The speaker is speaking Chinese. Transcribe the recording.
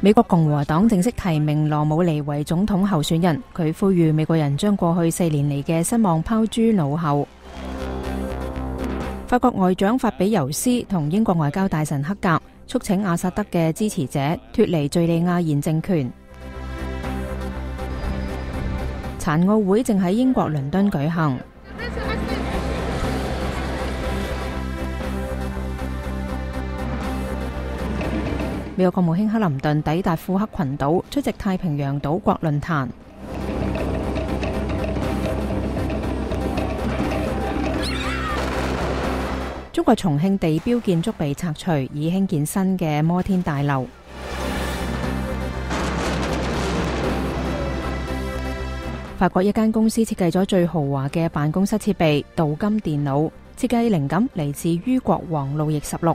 美国共和党正式提名罗姆尼为总统候选人。佢呼吁美国人将过去四年嚟嘅失望抛诸脑后。法国外长法比尤斯同英国外交大臣黑格，促请阿萨德嘅支持者脱离叙利亚现政权。残奥会正喺英国伦敦举行。美国国务卿克林顿抵达库克群岛，出席太平洋岛国论坛。中国重庆地标建筑被拆除，以兴建新嘅摩天大楼。法国一间公司设计咗最豪华嘅办公室设备——镀金电脑，设计灵感嚟自于国王路易十六。